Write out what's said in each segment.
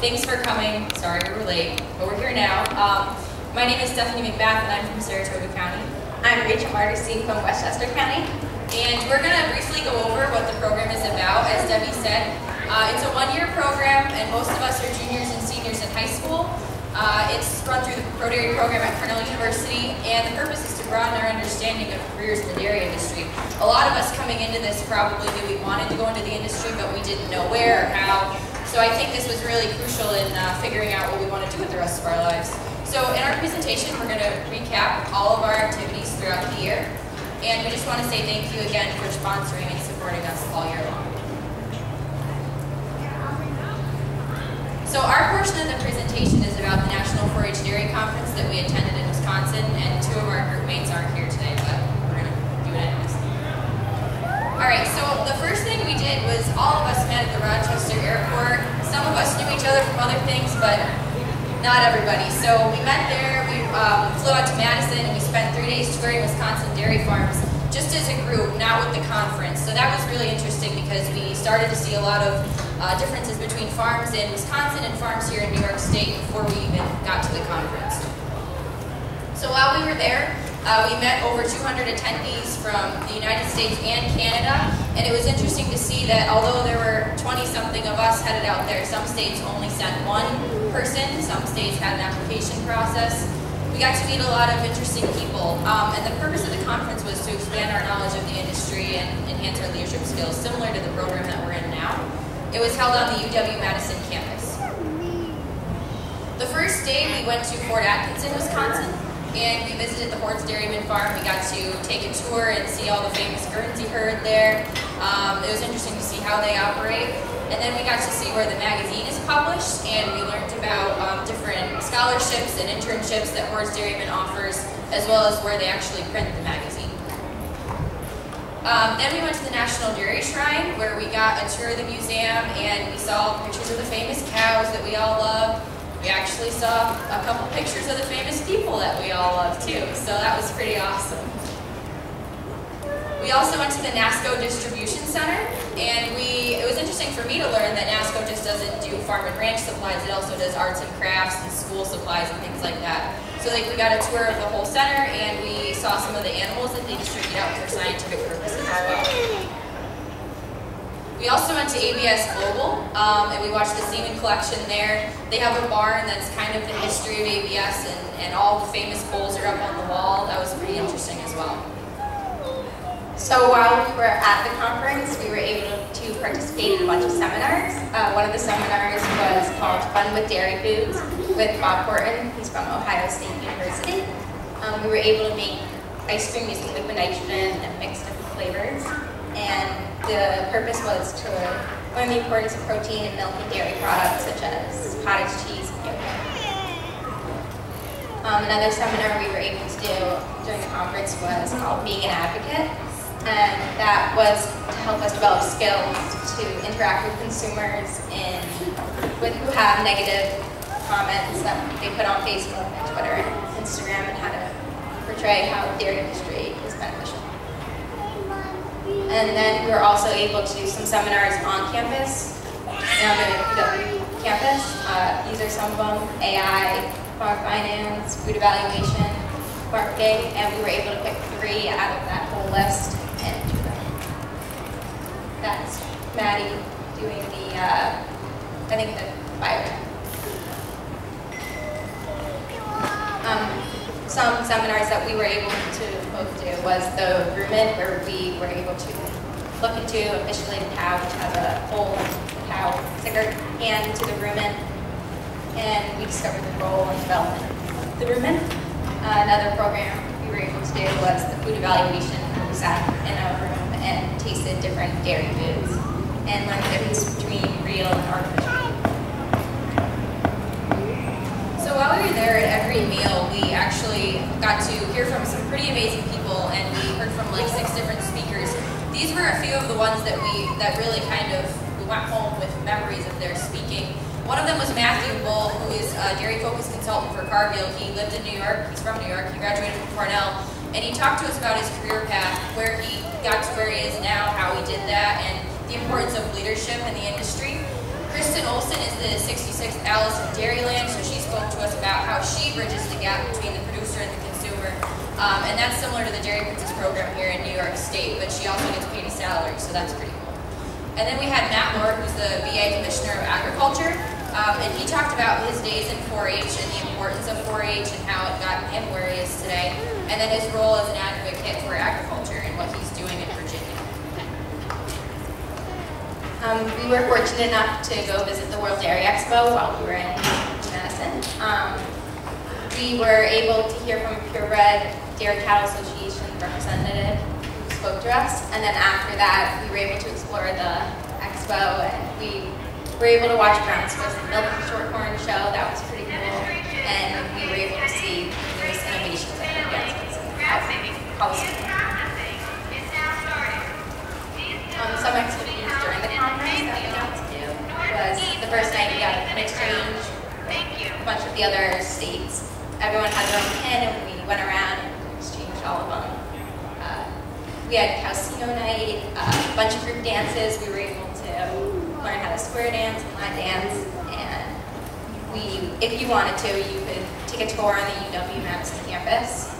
thanks for coming. Sorry we were late, but we're here now. Um, my name is Stephanie McBath, and I'm from Saratoga County. I'm Rachel Marderstein from Westchester County. And we're going to briefly go over what the program is about. As Debbie said, uh, it's a one-year program, and most of us are juniors and seniors in high school. Uh, it's run through the ProDairy program at Cornell University, and the purpose is to broaden our understanding of careers in the dairy industry. A lot of us coming into this probably knew we wanted to go into the industry, but we didn't know where or how. So I think this was really crucial in uh, figuring out what we want to do with the rest of our lives. So in our presentation, we're going to recap all of our activities throughout the year. And we just want to say thank you again for sponsoring and supporting us all year long. So our portion of the presentation is about the National 4-H Dairy Conference that we attended in Wisconsin, and two of our group mates aren't here today, but we're going to do it anyways. All right, so the first thing we did was all of us met at the Rochester airport. Some of us knew each other from other things, but not everybody. So we met there, we um, flew out to Madison, and we spent three days touring Wisconsin dairy farms, just as a group, not with the conference. So that was really interesting because we started to see a lot of uh, differences between farms in Wisconsin and farms here in New York State before we even got to the conference. So while we were there, uh, we met over 200 attendees from the United States and Canada, and it was interesting to see that although there were 20-something of us headed out there, some states only sent one person, some states had an application process. We got to meet a lot of interesting people, um, and the purpose of the conference was to expand our knowledge of the industry and enhance our leadership skills, similar to the program that we're in now. It was held on the UW-Madison campus. The first day we went to Fort Atkinson, Wisconsin, and we visited the Hoard's Dairyman Farm. We got to take a tour and see all the famous Guernsey herd there. Um, it was interesting to see how they operate. And then we got to see where the magazine is published, and we learned about um, different scholarships and internships that Hoard's Dairyman offers, as well as where they actually print the magazine. Um, then we went to the National Dairy Shrine, where we got a tour of the museum, and we saw pictures of the famous cows that we all love. We actually saw a couple pictures of the famous people that we all love too, so that was pretty awesome. We also went to the NASCO Distribution Center, and we it was interesting for me to learn that NASCO just doesn't do farm and ranch supplies, it also does arts and crafts and school supplies and things like that. So like we got a tour of the whole center, and we saw some of the animals that they distribute out for scientific purposes as well. We also went to ABS Global, um, and we watched the semen collection there. They have a barn that's kind of the history of ABS, and, and all the famous bulls are up on the wall. That was pretty interesting as well. So while we were at the conference, we were able to participate in a bunch of seminars. Uh, one of the seminars was called Fun with Dairy Foods with Bob Horton. He's from Ohio State University. Um, we were able to make ice cream using liquid nitrogen and mix different flavors. And the purpose was to learn the importance of protein in milk and dairy products such as cottage cheese and yogurt. Um, another seminar we were able to do during the conference was called Being an Advocate, and that was to help us develop skills to interact with consumers in, with who have negative comments that they put on Facebook and Twitter and Instagram and how to portray how the dairy industry is beneficial. And then we were also able to do some seminars on campus, on the campus. Uh, these are some of them, AI, farm finance, food evaluation, marketing, and we were able to pick three out of that whole list and. That's Maddie doing the, uh, I think the bio. Um, some seminars that we were able to both do was the rumen, where we were able to look into a fistulated cow, which has a whole cow sticker, and into the rumen, and we discovered the role and development of the rumen. Uh, another program we were able to do was the food evaluation. We sat in a room and tasted different dairy foods and learned the difference between real and artificial. So while we were there at every meal, we actually got to hear from some pretty amazing people, and we heard from like six different speakers. These were a few of the ones that we that really kind of we went home with memories of their speaking. One of them was Matthew Bull, who is a dairy focused consultant for Cargill. He lived in New York. He's from New York. He graduated from Cornell, and he talked to us about his career path, where he got to where he is now, how he did that, and the importance of leadership in the industry. Kristen Olson is the 66th Alice in Dairyland, so she spoke to us about how she bridges the gap between the. Um, and that's similar to the Dairy Princess program here in New York State, but she also gets paid a salary, so that's pretty cool. And then we had Matt Moore, who's the VA Commissioner of Agriculture, um, and he talked about his days in 4-H and the importance of 4-H and how it got him where he is today, and then his role as an advocate for agriculture and what he's doing in Virginia. Um, we were fortunate enough to go visit the World Dairy Expo while we were in Madison. Um, we were able to hear from Purebred Dairy Cattle Association representative who spoke to us, and then after that, we were able to explore the expo, and we were able to watch Brown Swiss Milk Shorthorn show. That was pretty cool, and we were able to see the newest innovations and advancements in policy. Um, some activities during the conference that we got to do was the first night we got an exchange with a bunch of the other states. Everyone had their own pin and we went around and exchanged all of them. Uh, we had Calcino night, uh, a bunch of group dances. We were able to learn how to square dance and line dance. And we, if you wanted to, you could take a tour on the UW-Madison campus.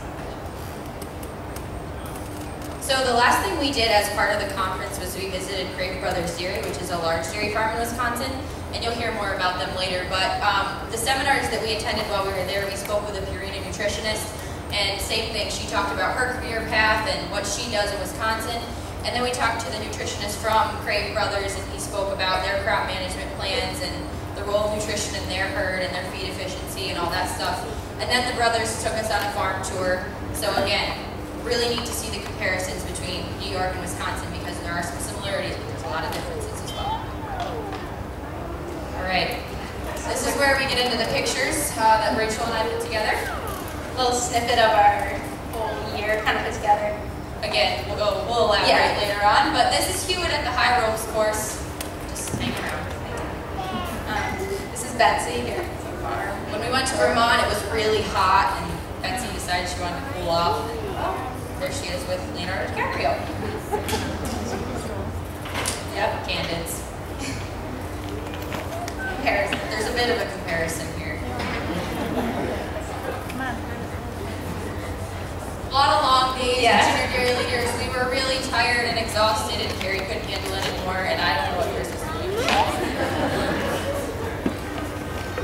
So the last thing we did as part of the conference was we visited Crave Brothers Dairy, which is a large dairy farm in Wisconsin, and you'll hear more about them later. But um, the seminars that we attended while we were there, we spoke with a Purina nutritionist, and same thing, she talked about her career path and what she does in Wisconsin. And then we talked to the nutritionist from Crave Brothers, and he spoke about their crop management plans and the role of nutrition in their herd and their feed efficiency and all that stuff. And then the brothers took us on a farm tour. So again, really need to see the comparisons New York and Wisconsin because there are some similarities, but there's a lot of differences as well. All right, this is where we get into the pictures uh, that Rachel and I put together. A little snippet of our whole year kind of put together. Again, we'll go, we'll elaborate Yeah. later on, but this is Hewitt at the High Ropes course. Just hang around. Um, this is Betsy here at the farm. When we went to Vermont, it was really hot, and Betsy decided she wanted to cool off. There she is with Leonardo DiCaprio. Yep, Candids. Comparison. There's a bit of a comparison here. A lot of long days Yeah. junior dairy leaders. We were really tired and exhausted, and Carrie couldn't handle it anymore, and I don't know what yours is doing.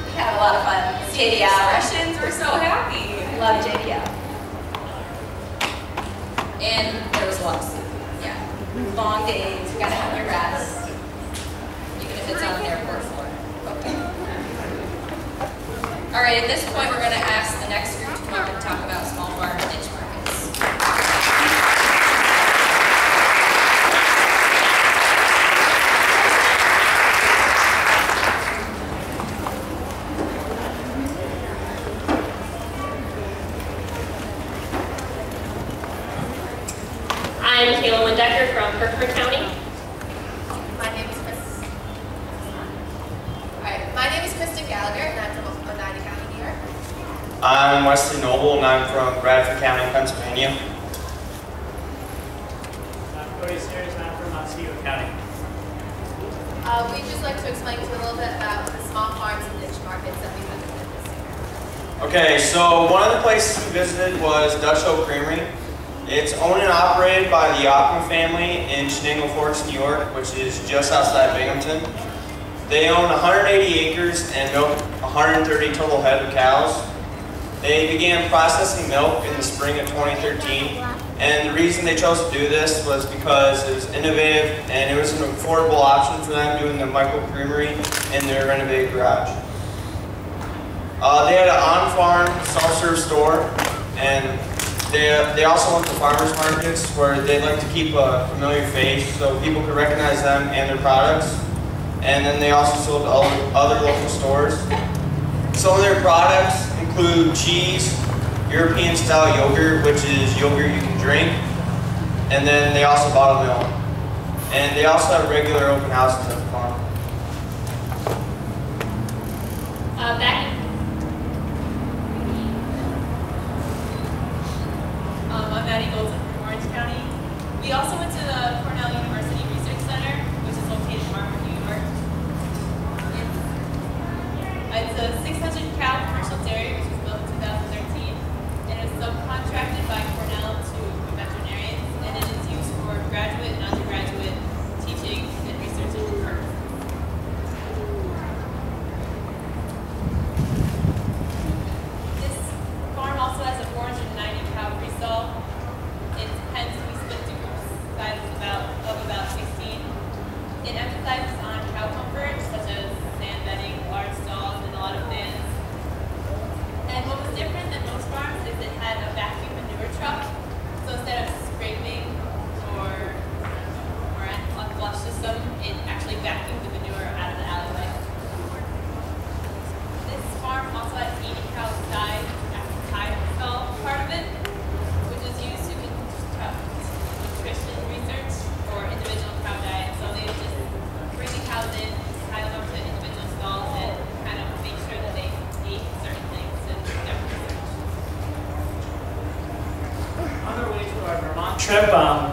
We had a lot of fun. JDL. Expressions, we're so happy. Love JDL. And there was a lot of sleep. Yeah. Long days. You gotta have your rest. even if it's on an airport floor. Okay. All right, at this point, we're going to ask the next group to come up and talk about small farm and niche markets. I'm Kayla Windecker from Kirkford County. My name is Chris. Alright, my name is Kristen Gallagher, and I'm from Oneida County, New York. I'm Wesley Noble, and I'm from Bradford County, Pennsylvania. I'm Cody Sears, and I'm from Otsego County. Uh, we'd just like to explain to you a little bit about the small farms and niche markets that we visited this year. Okay, so one of the places we visited was Dutch Oak Creamery. It's owned and operated by the Ockman family in Chenango Forks, New York, which is just outside Binghamton. They own 180 acres and milk 130 total head of cows. They began processing milk in the spring of 2013, and the reason they chose to do this was because it was innovative and it was an affordable option for them doing the micro creamery in their renovated garage. Uh, they had an on-farm self-serve store, and they, they also went to farmers markets where they like to keep a familiar face so people could recognize them and their products. And then they also sold to other, local stores. Some of their products include cheese, European style yogurt, which is yogurt you can drink, and then they also bottle milk. And they also have regular open houses at the farm. Uh, back Um, I'm Maddie Golden from Orange County. We also went to the trip, um,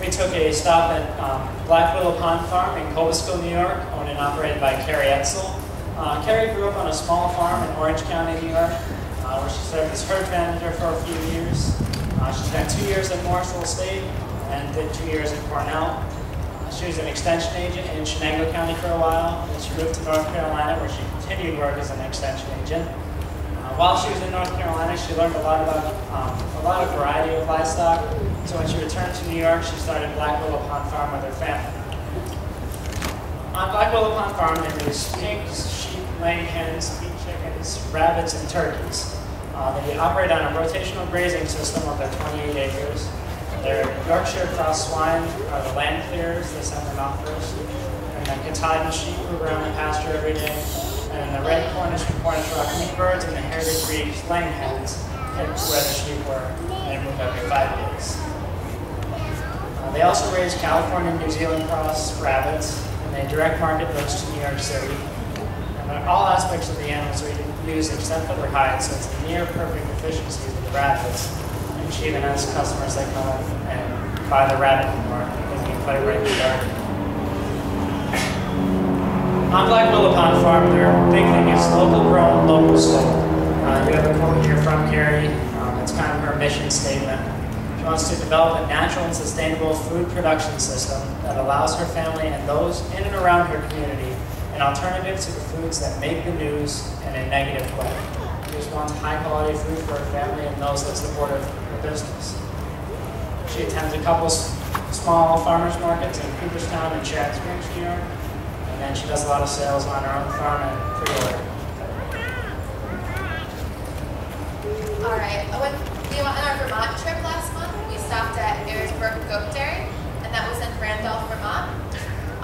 we took a stop at um, Black Willow Pond Farm in Cobleskill, New York, owned and operated by Carrie Etzel. Uh, Carrie grew up on a small farm in Orange County, New York, uh, where she served as herd manager for a few years. Uh, she spent two years at Morrisville State and did two years at Cornell. Uh, she was an extension agent in Chenango County for a while, and she moved to North Carolina, where she continued work as an extension agent. Uh, while she was in North Carolina, she learned a lot about um, a lot of variety of livestock. So when she returned to New York, she started Black Willow Pond Farm with her family. On Black Willow Pond Farm, there is pigs, sheep, laying hens, meat chickens, rabbits, and turkeys. Uh, they operate on a rotational grazing system of their 28 acres. Their Yorkshire cross swine are the land clearers, they send them out first. And then Katahdin sheep move around the pasture every day. And the red Cornish and Cornish rock meat birds and the heritage breed laying hens where the sheep were, and they move every five days. They also raise California and New Zealand cross rabbits, and they direct market those to New York City. And all aspects of the animals are used except for their hide, so it's near perfect efficiency with the rabbits. And she even has customers that come and buy the rabbit anymore because you can put it right in the garden. On Black Willow Pond Farm, their big thing is local grown, local sold. Uh, you have a quote here from Carrie. Um, it's kind of her mission statement. Wants to develop a natural and sustainable food production system that allows her family and those in and around her community an alternative to the foods that make the news in a negative way. She just wants high quality food for her family and those that support her, business. She attends a couple small farmers markets in Cooperstown and Sharon Springs, New York, and then she does a lot of sales on her own farm and pre-order. All right. Oh, went on our Vermont trip last stopped at Ayers Brook Goat Dairy, and that was in Randolph, Vermont.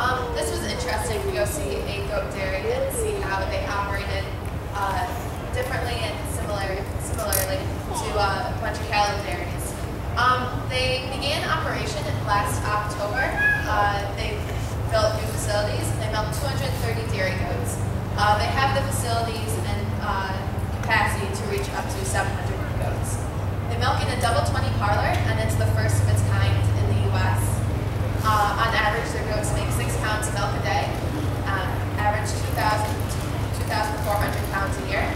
Um, this was interesting to go see a goat dairy and see how they operated uh, differently and similar, similarly to uh, a bunch of cattle dairies. Um, they began operation last October. Uh, they built new facilities. They milk 230 dairy goats. Uh, they have the facilities and uh, capacity to reach up to 700 goats. They milk in a double 20 parlor, and it's the first of its kind in the U.S. Uh, on average, their goats make six pounds of milk a day, uh, average 2,000 2,400 pounds a year.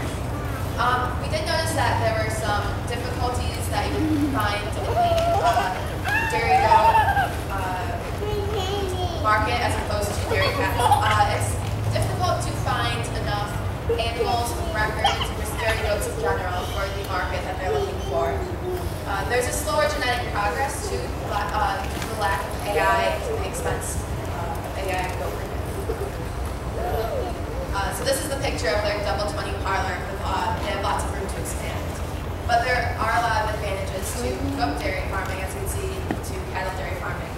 Um, we did notice that there were some difficulties that you would find in the uh, dairy goat uh, market as opposed to dairy cattle. Uh, it's difficult to find enough animals with records, or dairy goats in general, for the market that they're looking for. Uh, there's a slower genetic progress to la- uh, the lack of AI to the expense of AI breeding. Uh, so this is the picture of their double 20 parlor. Uh, they have lots of room to expand. But there are a lot of advantages to goat dairy farming, as you can see, to cattle dairy farming.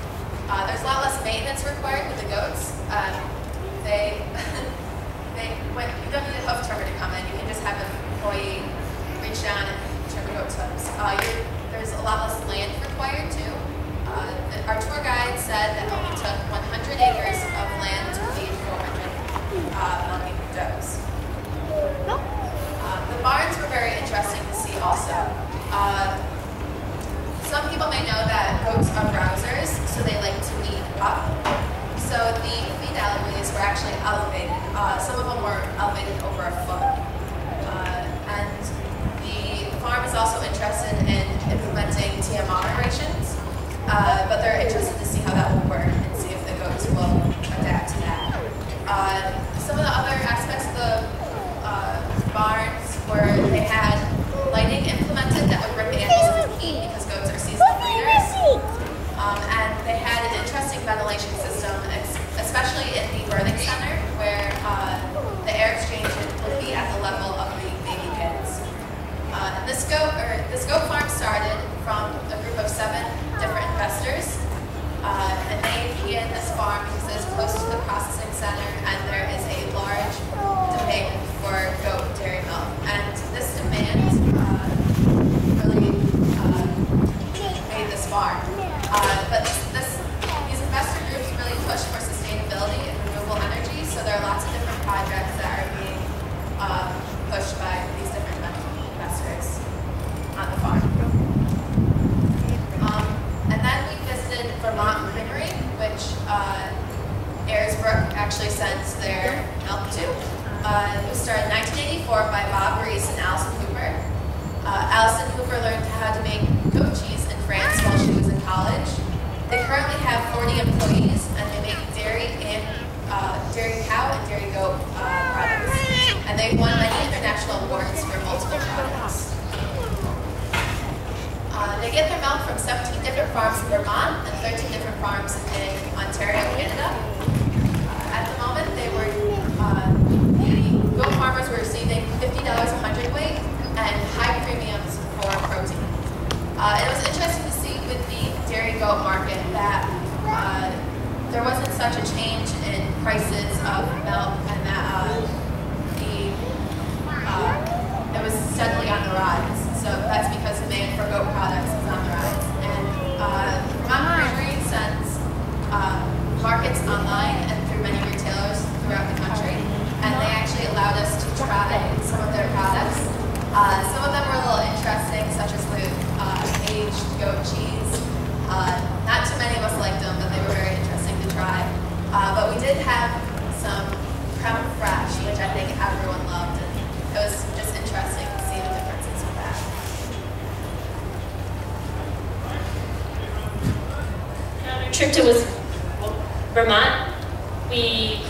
Uh, there's a lot less maintenance required with the goats. Um, they, they, when you don't need a hoof trimmer to come in, you can just have an employee reach down and trim the goat's hooves. Uh, there's a lot less land required our tour guide said that only took 100 acres of land to feed 400 uh, milking does. Uh, the barns were very interesting to see also. Uh, some people may know that goats are browsers, so they like to eat up. So the feed alleyways were actually elevated. Uh, some of them were elevated over a foot. Uh, and the farm is also interested in implementing TMR uh, but they're interested to see how that will work and see if the goats will adapt to that. Uh, some of the other aspects of the uh, barns were they had lighting implemented that would the animals into heat because goats are seasonal breeders. Um, and they had an interesting ventilation system, especially in the birthing center where uh, the air exchange would be at the level of the baby pits. Uh, and this goat, or this goat farm started from a group of seven different investors, uh, and they began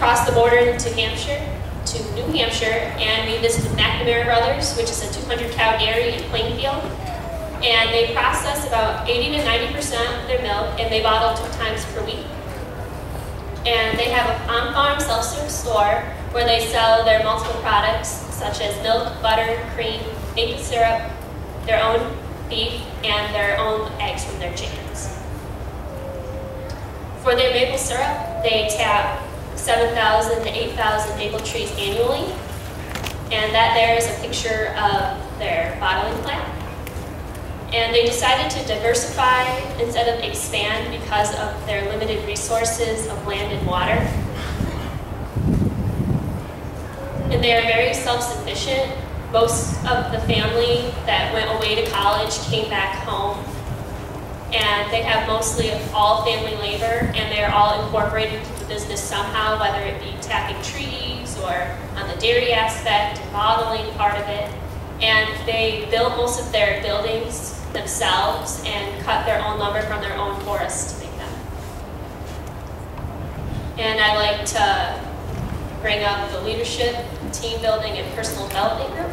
we crossed the border into Hampshire, to New Hampshire, and we visited McNamara Brothers, which is a 200 cow dairy in Plainfield. And they process about 80 to 90% of their milk, and they bottle two times per week. And they have a on-farm self-serve store where they sell their multiple products, such as milk, butter, cream, maple syrup, their own beef, and their own eggs from their chickens. For their maple syrup, they tap 7,000 to 8,000 maple trees annually. And that there is a picture of their bottling plant. And they decided to diversify instead of expand because of their limited resources of land and water. And they are very self-sufficient. Most of the family that went away to college came back home and they have mostly all family labor, and they are all incorporated into the business somehow, whether it be tapping trees or on the dairy aspect, bottling part of it. And they build most of their buildings themselves and cut their own lumber from their own forests to make them. And I like to bring up the leadership, team building, and personal development group.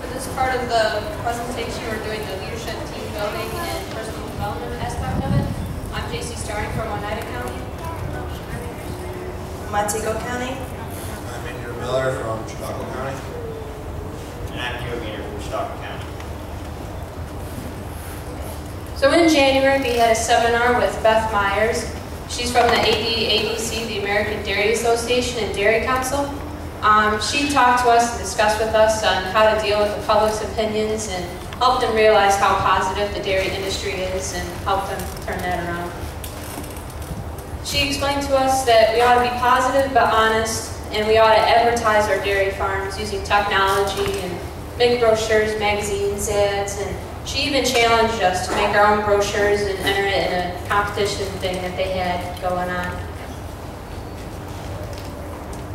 For this part of the presentation, we're doing the leadership, team building, and personal development aspect of it. I'm JC Starring from Oneida County. Montego County. I'm Andrew Miller from Chautauqua County. And I'm Hugh Meter from Stockton County. So in January, we had seminar with Beth Myers. She's from the ADADC, the American Dairy Association and Dairy Council. Um, she talked to us and discussed with us on how to deal with the public's opinions and helped them realize how positive the dairy industry is and helped them turn that around. She explained to us that we ought to be positive but honest and we ought to advertise our dairy farms using technology and make brochures, magazines, ads, and she even challenged us to make our own brochures and enter it in a competition thing that they had going on.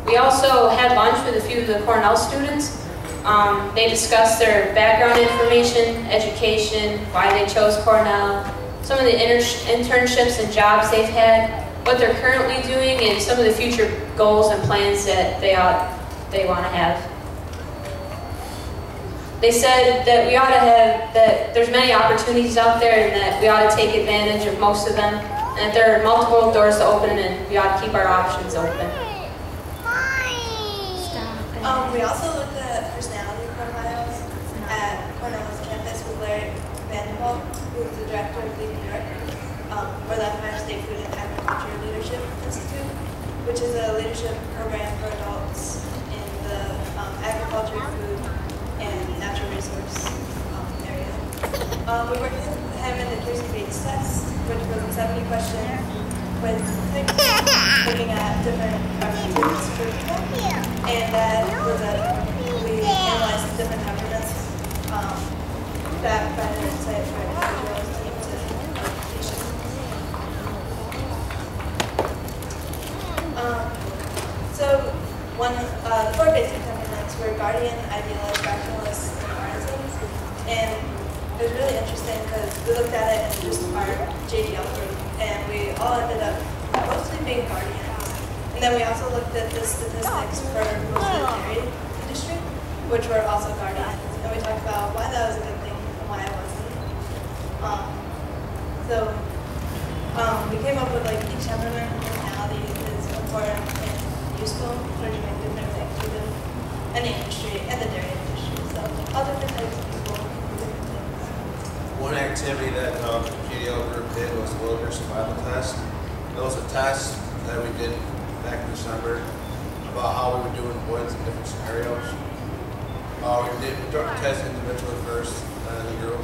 We also had lunch with a few of the Cornell students. Um, they discussed their background information, education, why they chose Cornell, some of the inter internships and jobs they've had, what they're currently doing, and some of the future goals and plans that they they want to have. They said that we ought to have, that there's many opportunities out there and that we ought to take advantage of most of them, and that there are multiple doors to open and we ought to keep our options open. Um, we also looked at personality profiles at Cornell's campus with Larry Van De Valk, who is the director of Lead New York, um, for the Empire State Food and Agriculture Leadership Institute, which is a leadership program for adults in the um, agriculture, food, and natural resource um, area. Um, we worked with him in the Keirsey Bates test, which was a 70 question quiz thing, looking at different preferences for people. And that was a, we analyzed the different temperaments um, that provided insight for individuals, and organizations. Um, so one, uh, four basic temperaments were guardian, idealist, rationalist. And it was really interesting because we looked at it in just our JDL group, and we all ended up mostly being guardians. And then we also looked at the statistics for the dairy industry, which were also guardians. And we talked about why that was a good thing and why it wasn't. Um, so um, we came up with like each temperament and personality is important and useful for doing different things within any industry and the dairy industry. So all different types of people do different things. One activity that um, the PDL group did was the Wilder Survival Test. It was a test that we did back in December about how we would do in woods in different scenarios. Uh, we did we test individually first, then in the group,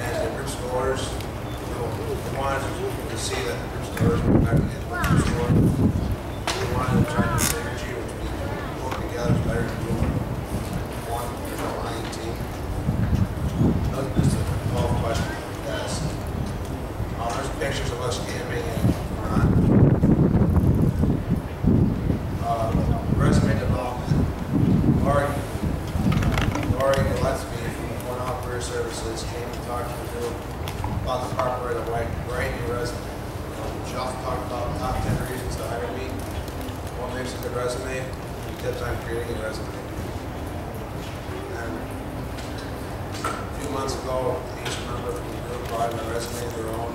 and the group scores. We wanted to see that the group scores were back in the group score. We wanted to try to synergy, which we work together is better than doing one underlying team. Those are just a twelve question test. Uh, there's pictures of us camping in Vermont. Uh, resume development. Lori, Lori Gillespie from One Operator Services came to talk to you about the proper way to write, write your resume. Um, She also talked about top ten reasons to hire me, what makes a good resume, and tips on creating a resume. And a few months ago, each member from the group brought in a resume of their own.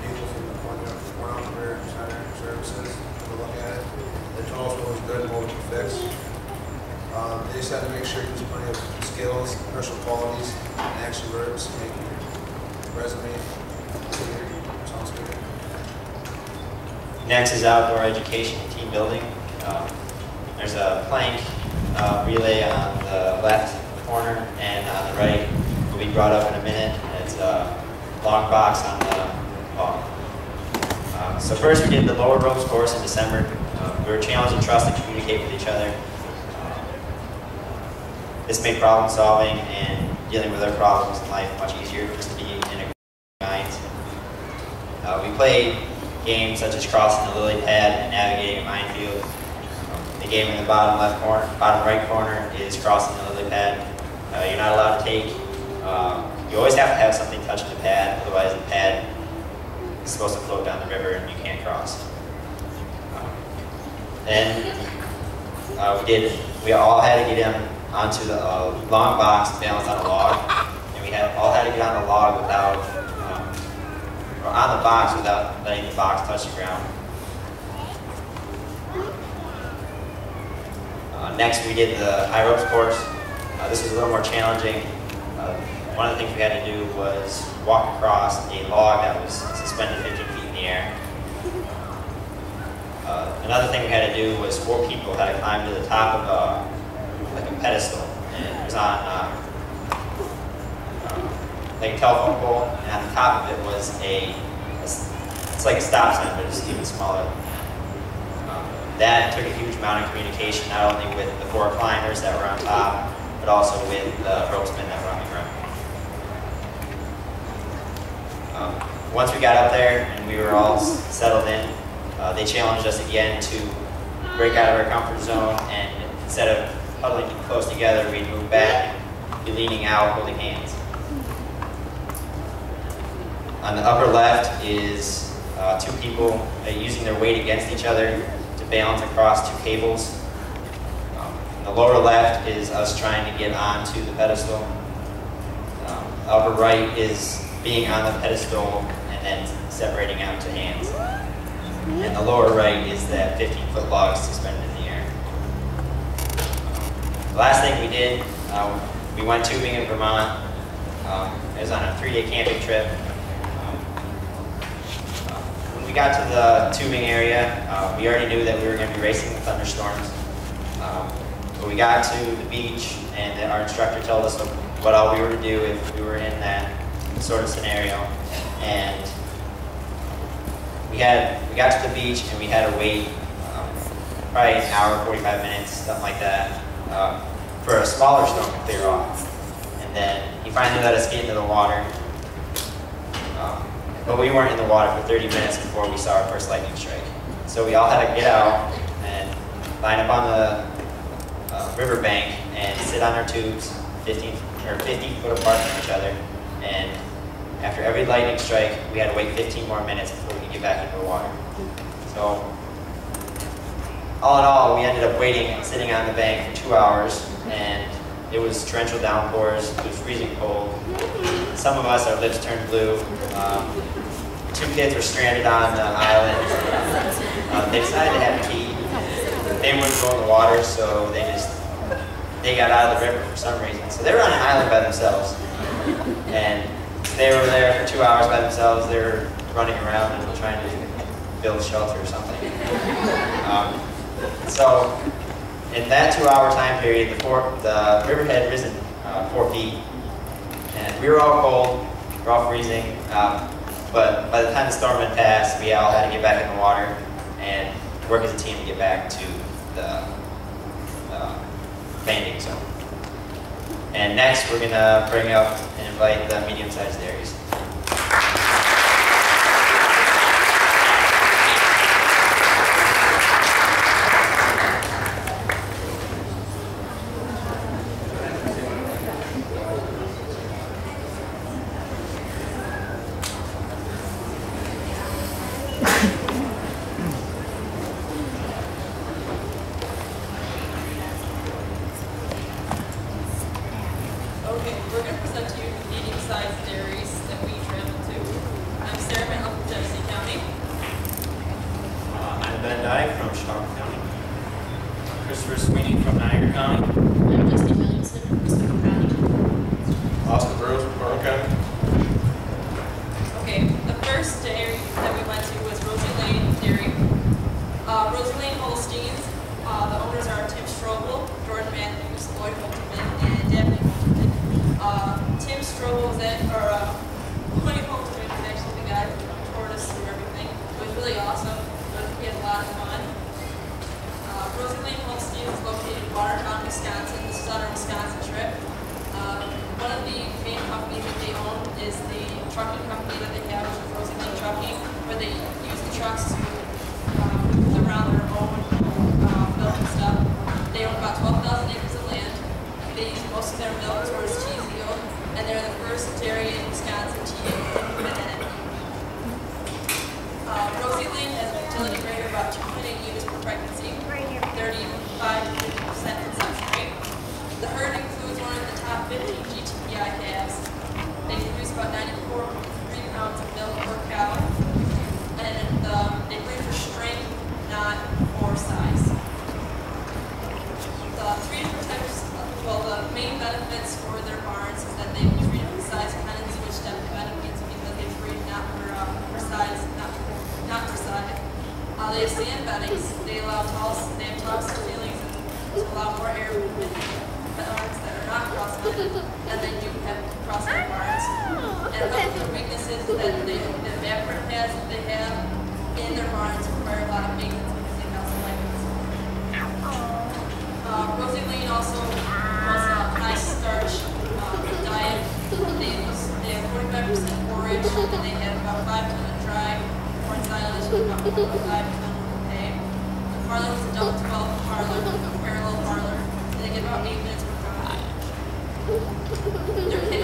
People from the Cornell, Cornell Career Center Services to look at it. They told us what was good and what we could fix. Um, they just had to make sure you use plenty of skills, personal qualities, and action verbs to make your resume clear. Sounds good. Next is outdoor education and team building. Um, There's a plank uh, relay on the left corner and on the right will be brought up in a minute. It's a long box on the wall. Um, So first we did the lower ropes course in December. Uh, We were challenged to trust and communicate with each other. Um, This made problem solving and dealing with our problems in life much easier just to be in a mind. Uh, we played games such as crossing the lily pad and navigating a minefield. The game in the bottom left corner, bottom right corner is crossing the lily pad. Uh, you're not allowed to take. Um, you always have to have something touching the pad, otherwise the pad is supposed to float down the river and you can't cross. Um, then uh, we did. We all had to get in onto the uh, long box balanced on a log, and we had all had to get on the log without or on the box without letting the box touch the ground. Uh, next, we did the high ropes course. Uh, this was a little more challenging. Uh, one of the things we had to do was walk across a log that was suspended 15 feet in the air. Uh, another thing we had to do was four people had to climb to the top of a, like a pedestal. And it was on uh, like a telephone pole, and on the top of it was a, it's like a stop sign, but it's even smaller. Um, that took a huge amount of communication, not only with the four climbers that were on top, but also with the ropesmen that were on the ground. Um, once we got up there and we were all settled in, uh, they challenged us again to break out of our comfort zone and instead of huddling close together, we'd move back, be leaning out, holding hands. On the upper left is uh, two people uh, using their weight against each other to balance across two cables. Um, the lower left is us trying to get onto the pedestal. Um, upper right is being on the pedestal and then separating out to hands. And the lower right is that 15 foot log suspended in the air. The last thing we did, um, we went tubing in Vermont. Um, it was on a three day camping trip. Um, uh, when we got to the tubing area, uh, we already knew that we were going to be racing the thunderstorms. Um, but we got to the beach and our instructor told us, what all we were to do if we were in that sort of scenario. And we had we got to the beach and we had to wait um, probably an hour, 45 minutes, something like that, um, for a smaller storm to clear off. And then he finally let us get into the water. Um, but we weren't in the water for 30 minutes before we saw our first lightning strike. So we all had to get out and line up on the uh, riverbank and sit on our tubes 15 or 50 foot apart from each other. And after every lightning strike, we had to wait 15 more minutes before we could get back into the water. So all in all, we ended up waiting and sitting on the bank for two hours, and it was torrential downpours. It was freezing cold. Some of us, our lips turned blue. Um, two kids were stranded on the island. Uh, they decided to have tea. They wouldn't go in the water, so they just they got out of the river for some reason. So they were on an island by themselves, and they were there for two hours by themselves. They were running around and trying to build shelter or something. Um, so in that two-hour time period, the, four, the river had risen uh, four feet, and we were all cold, we were all freezing. Um, but by the time the storm had passed, we all had to get back in the water and work as a team to get back to the uh, landing zone. And next, we're gonna bring up and invite the medium-sized dairies. Weaknesses that they, the evaporant pads that they have in their barns require a lot of maintenance because they have some lichens. Uh, Rosy-Lane also promotes a high starch uh, diet. They, they have 45% forage, and they have about 5 ton of dry corn silage and about 5 ton of hay. The parlor was a double 12 parlor, a parallel parlor, they get about 8 minutes per cow.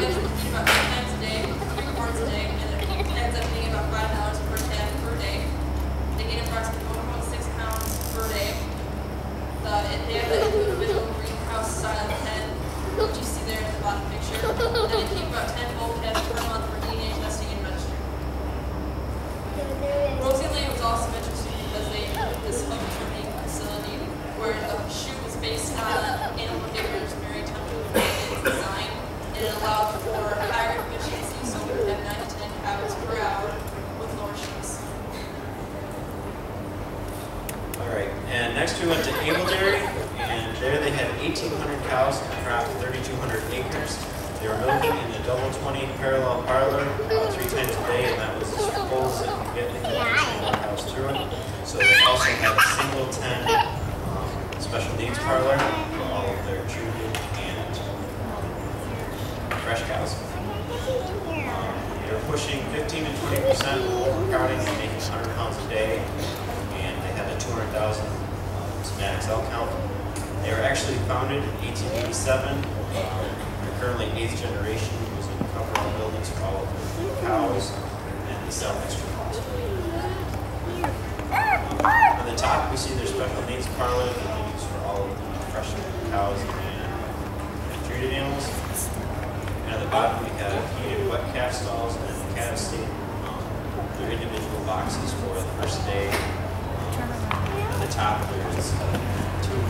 Boxes for the first day. At the top, there's uh, two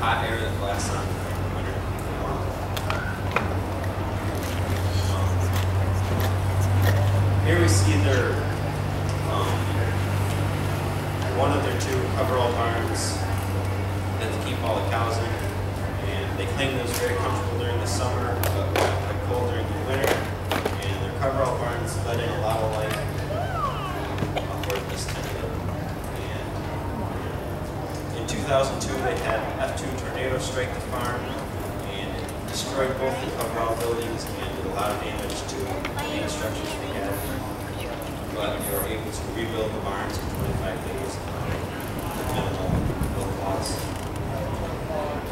hot air that blasts on. Um, Here we see their um, one of their two coverall barns that they keep all the cows in. And they claim it was very comfortable during the summer, but quite cold during the winter. And their coverall barns let in a lot of light uh, for this time of year. And in 2002, they had F2 tornado strike the farm, and it destroyed both the coverall buildings and did a lot of damage to the main structures they had. But they were able to rebuild the barns in 25 days with minimal build loss.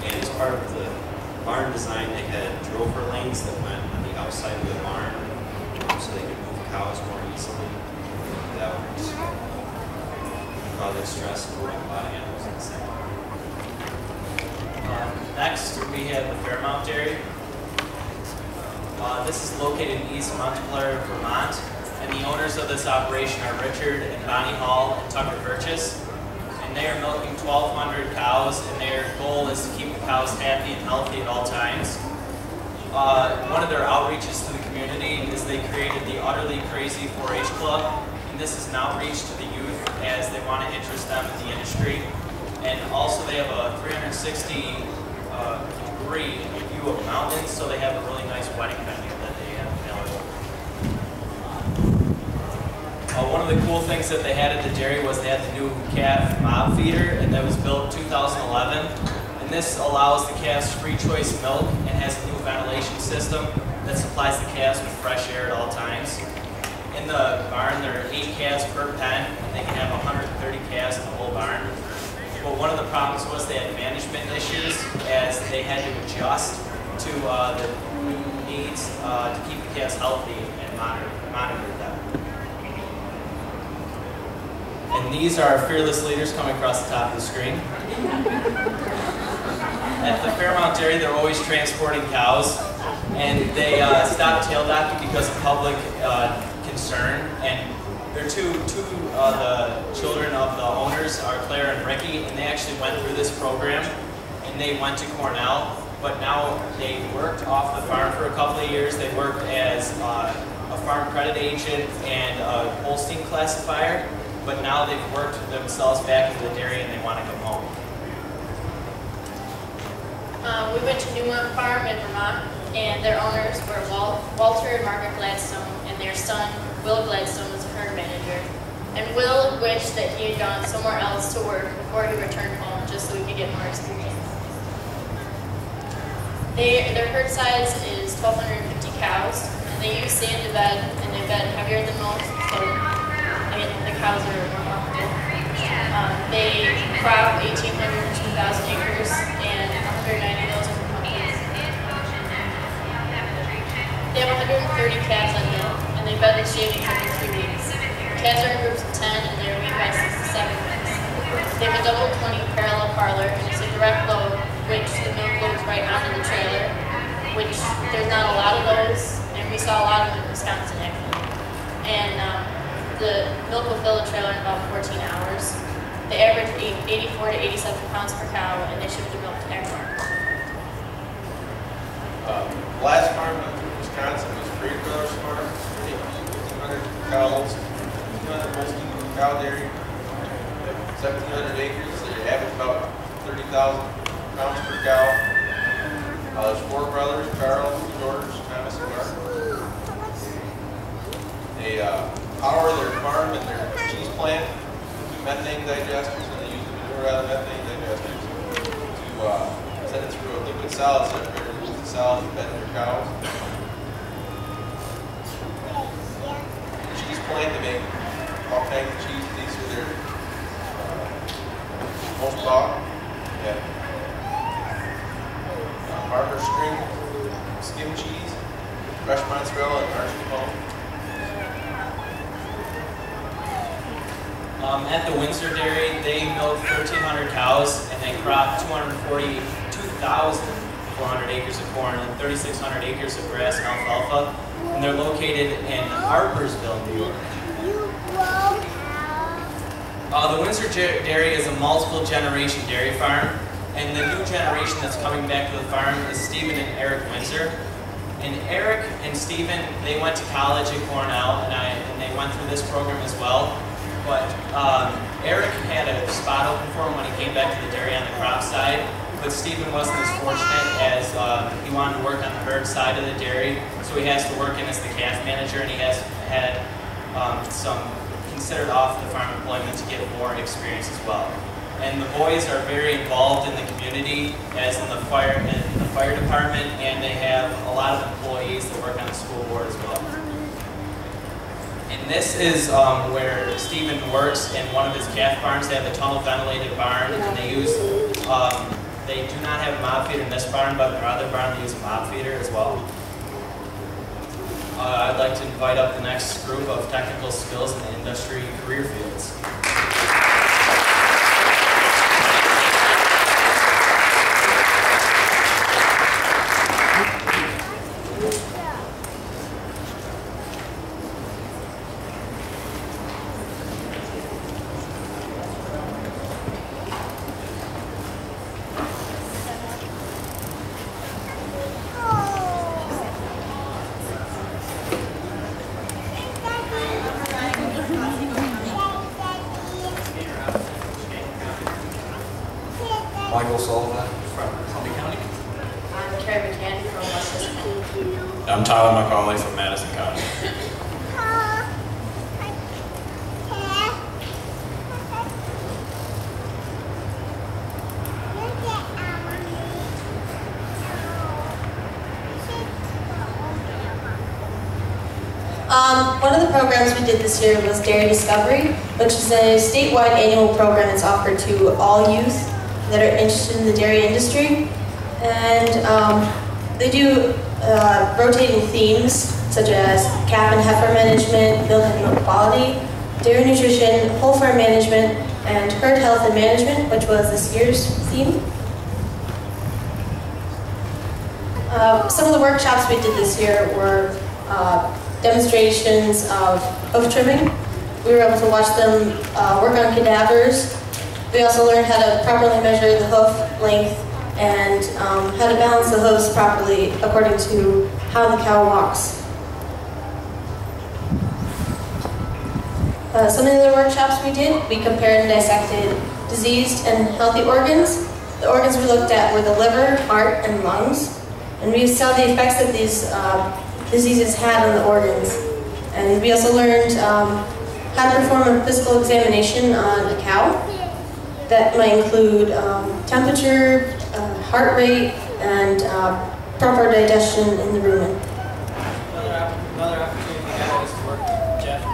And as part of the barn design, they had drover lanes that went on the outside of the barn so they could move cows more easily without causing stress and a lot of animals at the same Next, we have the Fairmont Dairy. Uh, This is located in East Montpelier, Vermont, and the owners of this operation are Richard and Bonnie Hall and Tucker Purchase. And they are milking 1,200 cows, and their goal is to keep the cows happy and healthy at all times. Uh, One of their outreaches to the community is they created the Utterly Crazy 4-H Club, and this is an outreach to the youth as they want to interest them in the industry. And also they have a 360 degree view of mountains, so they have a really nice wedding venue that they have available. Uh, one of the cool things that they had at the dairy was they had the new calf mob feeder, and that was built 2011. And this allows the calves free choice milk and has a new ventilation system that supplies the calves with fresh air at all times. In the barn, there are eight calves per pen, and they can have 130 calves in the whole barn. But one of the problems was they had management issues as they had to adjust to uh, the new needs uh, to keep the calves healthy and monitor, monitor them. And these are our fearless leaders coming across the top of the screen. At the Fairmont Dairy, they're always transporting cows, and they uh, stopped tail docking because of public uh, concern. And they're two, two uh, the children of the owners are Claire and Ricky, and they actually went through this program, and they went to Cornell. But now they worked off the farm for a couple of years. They worked as uh, a farm credit agent and a Holstein classifier, but now they've worked themselves back into the dairy and they want to come home. Um, we went to Newmont Farm in Vermont, and their owners were Wal- Walter and Margaret Gladstone, and their son, Will Gladstone, was a herd manager. And Will wished that he had gone somewhere else to work before he returned home, just so he could get more experience. They, their herd size is 1,250 cows, and they use sand to bed, and they bed heavier than most, so I mean, the cows are more comfortable. Um, they crop 1,800 to 2,000 acres, and 190 of those are pumpkins. They have 130 calves on milk, and they bed the shavings every three weeks. Calves are in groups of 10, and they are weaned by 6 to 7. They have a double 20 parallel parlor, and it's a direct load, which the milk loads right onto the trailer, which there's not a lot of those, and we saw a lot of them in Wisconsin actually. And um, the milk will fill the trailer in about 14 hours. They average 84 to 87 pounds per cow, and they ship their milk to Akron. Uh, Last farm in Wisconsin was Crave Brothers Farm, fifteen hundred cows, two Holstein cow dairy, seventeen hundred acres, they average about thirty thousand pounds per cow. Uh, there's four brothers, Charles, George, Thomas, and Mark. They uh, power their farm and their cheese plant with methane digesters, and they use the manure out of methane digesters to uh, send it through a liquid solid separator, move the solids and fed their cows. The cheese plant, they make cheese. These are their uh, most bought. Yeah. Uh, Barber string, skim cheese, fresh mozzarella, and mascarpone. Um, at the Windsor Dairy, they milk 1,300 cows and they crop 242,400 acres of corn and 3,600 acres of grass and alfalfa. And they're located in Harpursville, New York. Uh, the Windsor Dairy is a multiple generation dairy farm, and the new generation that's coming back to the farm is Stephen and Eric Windsor. And Eric and Stephen, they went to college at Cornell, and, I, and they went through this program as well. But um, Eric had a spot open for him when he came back to the dairy on the crop side, but Stephen wasn't as fortunate as uh, he wanted to work on the herd side of the dairy, so he has to work in as the calf manager, and he has had um, some considered off the farm employment to get more experience as well. And the boys are very involved in the community, as in the fire in the fire department, and they have a lot of employees that work on the school board as well. And this is um, where Stephen works in one of his calf barns. They have a tunnel ventilated barn, and they use um, they do not have a mob feeder in this barn, but in their other barn they use a mob feeder as well. Uh, I'd like to invite up the next group of technical skills in the industry career fields. Michael Sullivan. From Columbia County. I'm Carrie McCann from Westchester County. I'm Tyler McCauley from Madison County. Um, one of the programs we did this year was Dairy Discovery, which is a statewide annual program that's offered to all youth that are interested in the dairy industry. And um, they do uh, rotating themes such as calf and heifer management, milk and milk quality, dairy nutrition, whole farm management, and herd health and management, which was this year's theme. Uh, some of the workshops we did this year were uh, demonstrations of hoof trimming. We were able to watch them uh, work on cadavers. We also learned how to properly measure the hoof length and um, how to balance the hooves properly according to how the cow walks. Uh, some of the other workshops we did, we compared and dissected diseased and healthy organs. The organs we looked at were the liver, heart, and lungs. And we saw the effects that these uh, diseases had on the organs. And we also learned um, how to perform a physical examination on a cow. That might include um, temperature, uh, heart rate, and uh, proper digestion in the rumen. Another, another opportunity we had was to work with Jeff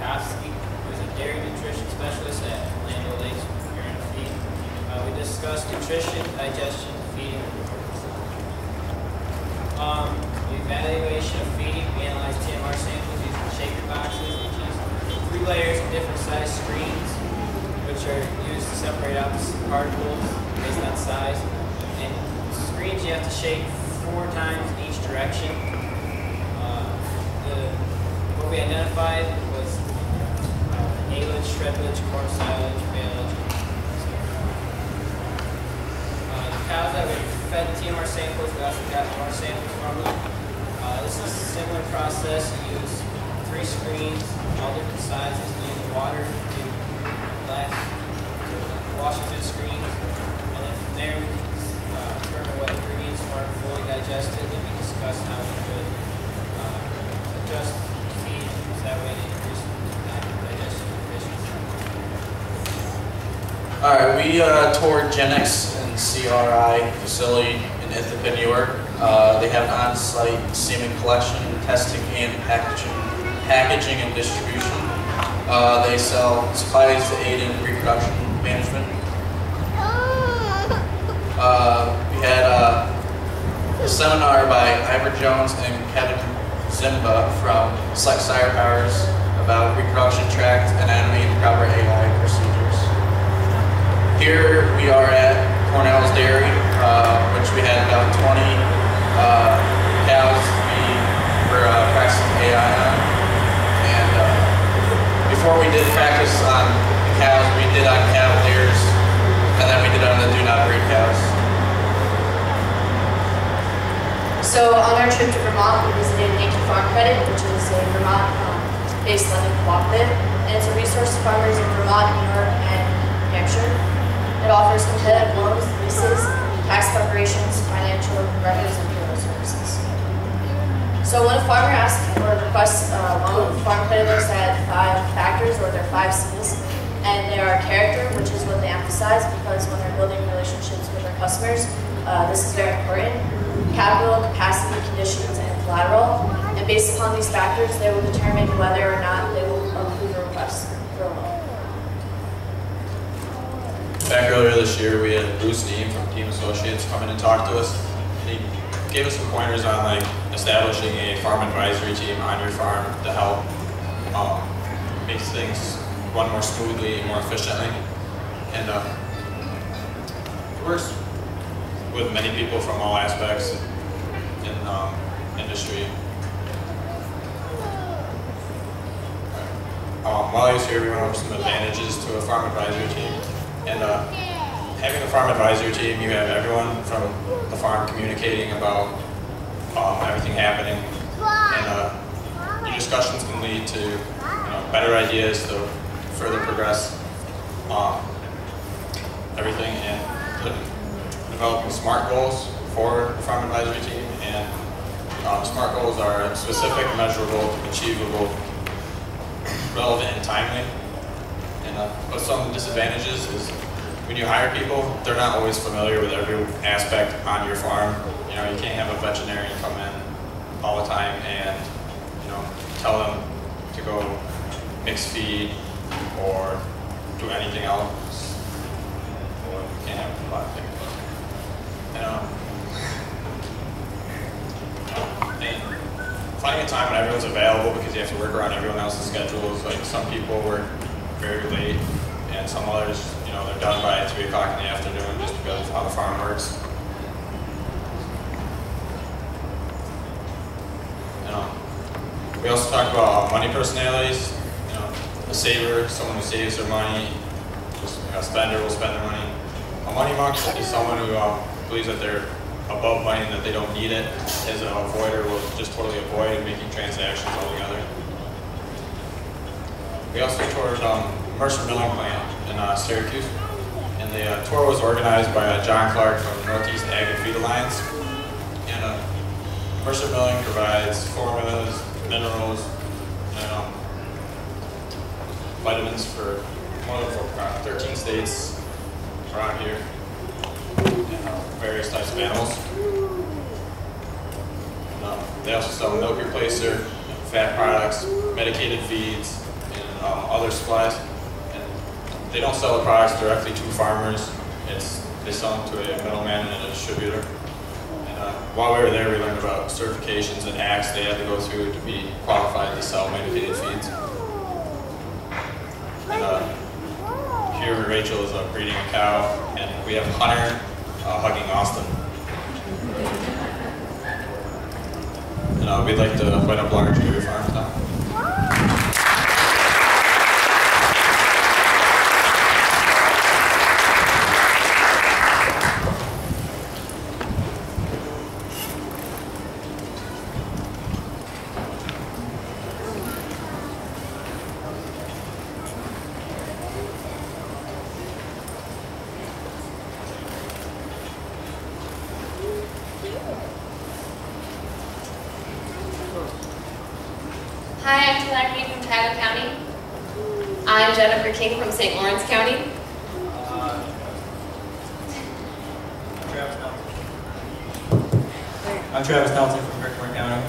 Kowski, who's a dairy nutrition specialist at Land O'Lakes feed. Uh, we discussed nutrition, digestion, feeding. Um, evaluation of feeding, we analyzed TMR samples layers of different size screens, which are used to separate out the particles based on size. And screens you have to shake four times in each direction. Uh, the, what we identified was uh, haylage, shredlage, corn silage, baleage. Uh, the cows that we fed the TMR samples, we also got more samples from them. Uh, this is a similar process. You use three screens, all different sizes, you water to glass, to wash the screens, and then from there we can uh, turn what ingredients weren't fully digested, and we discussed how we could uh, adjust feed that way to increase digestion efficiency. All right, we uh, toured Genex and CRI facility in Ithaca, New York. Uh, they have on-site semen collection, testing, and packaging, packaging and distribution. Uh, they sell supplies to aid in reproduction management. Uh, we had a seminar by Ivor Jones and Kevin Zimba from Select Sire Powers about reproduction tract anatomy and proper AI procedures. Here we are at Cornell's Dairy, uh, which we had about 20 uh, cows we were uh, practicing AI on. Before we did practice on the cows, we did on cadavers, and then we did on the do not breed cows. So on our trip to Vermont, we visited Yankee Farm Credit, which is a Vermont-based um, lending cooperative, and it's a resource to farmers in Vermont, New York, and New Hampshire. It offers competitive loans, leases, tax preparations, financial records, and. So when a farmer asks or requests a loan, Farm Credit looks at five factors, or their five C's, and they are character, which is what they emphasize because when they're building relationships with their customers, uh, this is very important. Capital, capacity, conditions, and collateral. And based upon these factors, they will determine whether or not they will approve a request for a loan. Back earlier this year, we had Bruce Dean from Team Associates come in and talk to us. And he gave us some pointers on like establishing a farm advisory team on your farm to help um, make things run more smoothly and more efficiently. And uh, it works with many people from all aspects in um, industry. Um, while I was here, we went over some advantages to a farm advisory team. And uh, having a farm advisory team, you have everyone from the farm communicating about um, everything happening. And uh, discussions can lead to you know, better ideas to further progress um, everything and developing SMART goals for the farm advisory team. And um, SMART goals are specific, measurable, achievable, relevant, and timely. And uh, but some disadvantages is when you hire people, they're not always familiar with every aspect on your farm. You know, you can't have a veterinarian come in all the time and you know tell them to go mix feed or do anything else. Or you can't have a lot of things. Um, and finding a time when everyone's available because you have to work around everyone else's schedules. Like some people work very late, and some others, you know, they're done by three o'clock in the afternoon just because of how the farm works. Talk about money personalities. You know, a saver, someone who saves their money. Just you know, a spender will spend their money. A money monk is someone who um, believes that they're above money and that they don't need it. As an avoider will just totally avoid making transactions altogether. We also toured um, Mercer Milling Plant in uh, Syracuse. And the uh, tour was organized by uh, John Clark from Northeast Ag and Feed Alliance. And uh, Mercer Milling provides formulas, minerals, um, vitamins for one of uh, 13 states around here and uh, various types of animals. And, um, they also sell milk replacer, fat products, medicated feeds, and um, other supplies. And they don't sell the products directly to farmers. It's they sell them to a middleman and a distributor. While we were there, we learned about certifications and acts they had to go through to be qualified to sell medicated feeds. And uh, here Rachel is uh, breeding a cow, and we have Hunter uh, hugging Austin. And uh, we'd like to invite up Large Dairy Farms Hi, I'm Claire from Tyler County. I'm Jennifer King from St. Lawrence County. I'm Travis Nelson from Brickmore County.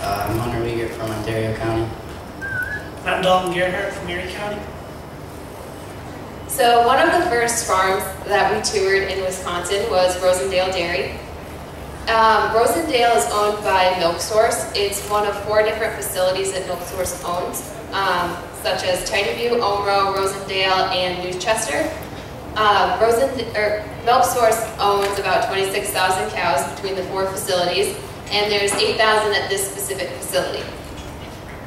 Uh, I'm Hunter Wiegert from Ontario County. I'm Dalton Gerhart from Erie County. So one of the first farms that we toured in Wisconsin was Rosendale Dairy. Um, Rosendale is owned by Milk Source. It's one of four different facilities that Milk Source owns, um, such as Tidy View, Omro, Rosendale, and New Chester. Uh, Rosen, er, Milk Source owns about 26,000 cows between the four facilities, and there's 8,000 at this specific facility.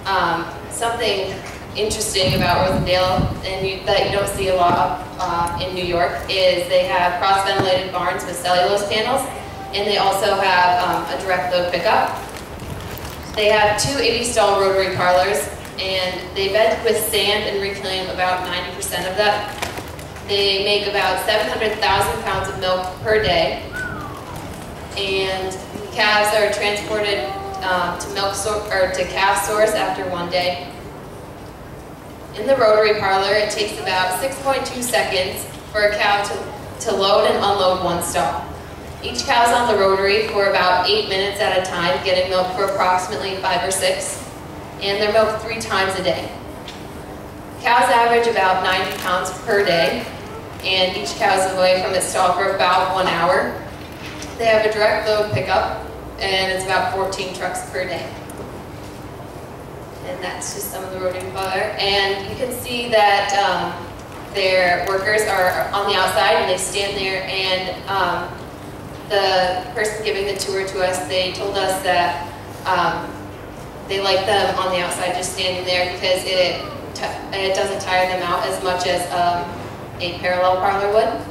Um, something interesting about Rosendale, and you, that you don't see a lot uh, in New York, is they have cross-ventilated barns with cellulose panels, and they also have um, a direct load pickup. They have two 80-stall rotary parlors, and they bed with sand and reclaim about 90% of that. They make about 700,000 pounds of milk per day, and calves are transported um, to milk or to calf source after one day. In the rotary parlor, it takes about 6.2 seconds for a cow to, to load and unload one stall. Each cow is on the rotary for about eight minutes at a time, getting milk for approximately five or six, and they're milked three times a day. Cows average about 90 pounds per day, and each cow is away from its stall for about one hour. They have a direct load pickup, and it's about 14 trucks per day. And that's just some of the rotary parlor. And you can see that um, their workers are on the outside and they stand there and um, the person giving the tour to us, they told us that um, they like them on the outside just standing there because it, it doesn't tire them out as much as um, a parallel parlor would.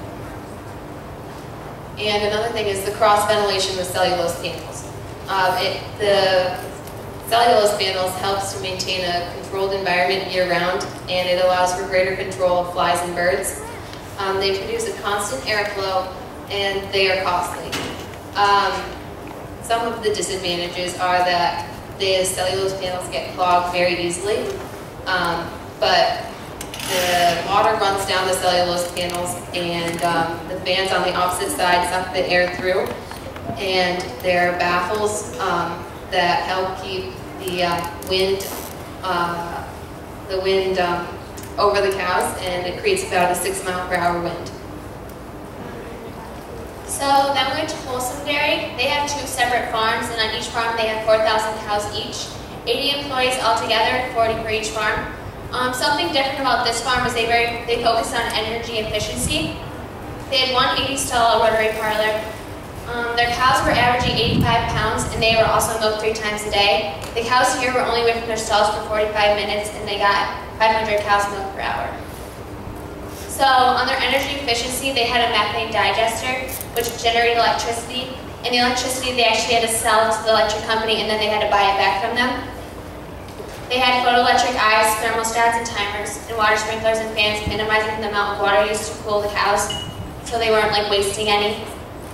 And another thing is the cross ventilation with cellulose panels. Um, it, the cellulose panels helps to maintain a controlled environment year-round, and it allows for greater control of flies and birds. Um, they produce a constant airflow, and they are costly. Um, some of the disadvantages are that the cellulose panels get clogged very easily, um, but the water runs down the cellulose panels and um, the fans on the opposite side suck the air through. And there are baffles um, that help keep the uh, wind, uh, the wind um, over the cows and it creates about a six mile per hour wind. So then we went to Holsum Dairy. They have two separate farms and on each farm they have 4,000 cows each. 80 employees altogether, 40 for each farm. Um, something different about this farm is they very they focus on energy efficiency. They had one 80 stall rotary parlor. Um, their cows were averaging 85 pounds and they were also milked three times a day. The cows here were only away from their stalls for 45 minutes and they got 500 cows milked per hour. So on their energy efficiency, they had a methane digester which generated electricity. And the electricity they actually had to sell to the electric company and then they had to buy it back from them. They had photoelectric eyes, thermostats, and timers, and water sprinklers and fans, minimizing the amount of water used to cool the cows, so they weren't like wasting any.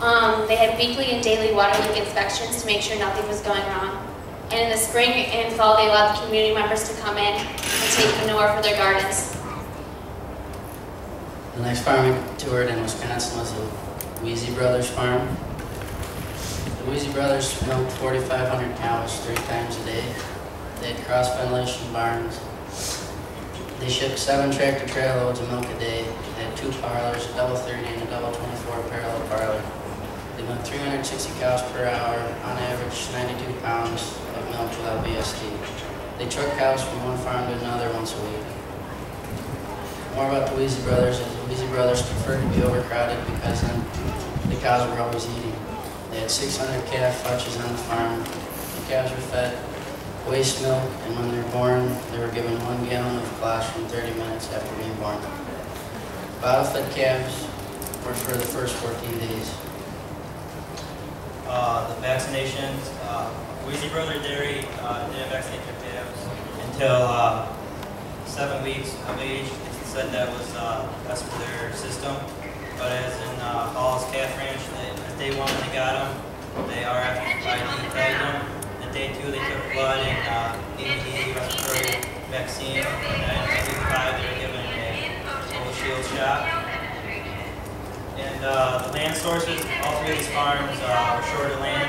Um, they had weekly and daily water leak inspections to make sure nothing was going wrong. And in the spring and fall, they allowed the community members to come in and take manure for their gardens. The next farm we toured in Wisconsin was the Wiese Brothers farm. The Wiese Brothers milked 4,500 cows three times a day. They had cross ventilation barns. They shipped seven tractor trailer loads of milk a day. They had two parlors, a double 30 and a double 24 parallel parlor. They milked 360 cows per hour, on average 92 pounds of milk without BST. They took cows from one farm to another once a week. More about the Wiese Brothers the Wiese Brothers preferred to be overcrowded because then the cows were always eating. They had 600 calf fetches on the farm. The cows were fed waste milk, and when they were born, they were given one gallon of colostrum 30 minutes after being born. Bottle-fed calves were for the first 14 days. Uh, the vaccinations, uh, Wiese Brother Dairy uh, didn't vaccinate their calves until uh, seven weeks of age. Said that was uh, best for their system. But as in uh, Hall's Calf Ranch, they, at day one when they got them, they are after ID tagged them. At day two, they took blood and uh, BVD, vaccine, and in 85 they were given a total shield shot. And uh, the land sources, all three of these farms uh, were short of land.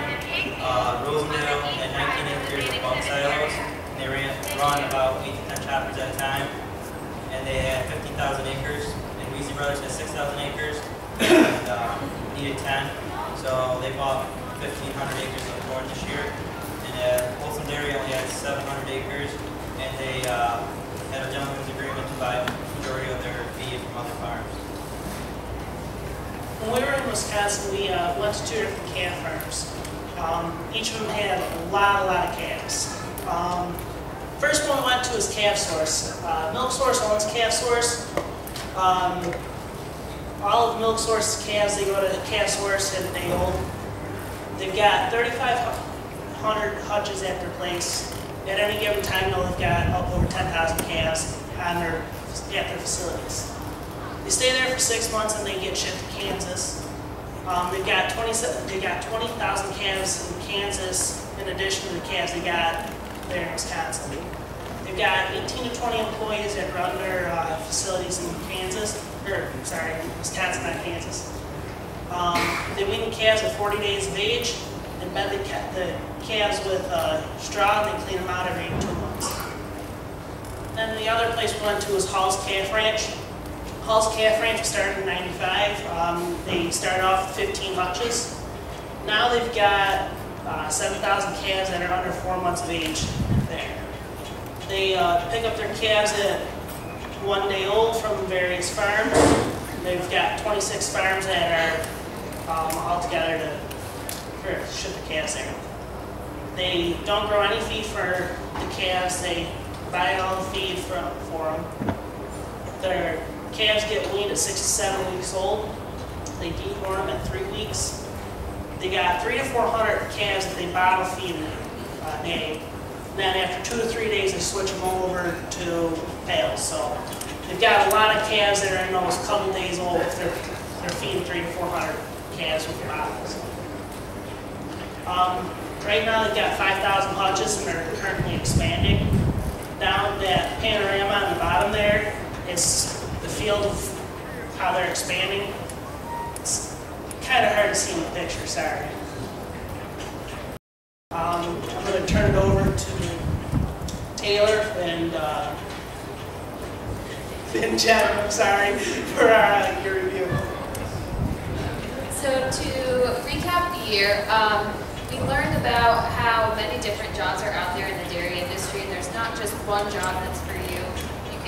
Uh, Rosendale had 19 acres of bunk silos, and they ran, run about 8 to 10 choppers at a time. And they had 15,000 acres, and Wiese Brothers had 6,000 acres, and uh, needed 10. So they bought 1,500 acres of corn this year. And uh, Holsum Dairy only had 700 acres, and they uh, had a gentleman's agreement to buy the majority of their feed from other farms. When we were in Wisconsin, we uh, went to two different calf farms. Um, each of them had a lot, a lot of calves. Um, first one we went to is Calf Source. Uh, Milk Source owns Calf Source. Um, all of Milk Source calves, they go to Calf Source and they old. They've got 3,500 hutches at their place. At any given time, they'll have got up over 10,000 calves on their, at their facilities. They stay there for six months and they get shipped to Kansas. Um, they've got 27, they got 20,000 calves in Kansas in addition to the calves they got there in Wisconsin. They've got 18 to 20 employees that run their uh, facilities in Kansas, or sorry, Wisconsin, not Kansas. Um, they wean calves at 40 days of age and bed the, the calves with uh, straw and they clean them out every two months. Then the other place we went to was Hall's Calf Ranch. Hall's Calf Ranch started in 95. Um, they started off with 15 hutches. Now they've got uh, 7,000 calves that are under four months of age there. They uh, pick up their calves at one day old from various farms. They've got 26 farms that are um, all together to ship the calves there. They don't grow any feed for the calves. They buy all the feed from, for them. Their calves get weaned at six to seven weeks old. They dehorn them at three weeks. They got three to 400 calves that they bottle feed a day. Then after two to three days, they switch them over to pails. So they've got a lot of calves that are in those couple days old they're, they're feeding three to 400 calves with bottles. Um, right now, they've got 5,000 hutches and they're currently expanding. Down that panorama on the bottom there is the field of how they're expanding. Kind of hard to see in the picture, sorry. Um, I'm going to turn it over to Taylor and uh, and Jen, I'm sorry, for uh, your review. So to recap the year, um, we learned about how many different jobs are out there in the dairy industry, and there's not just one job that's for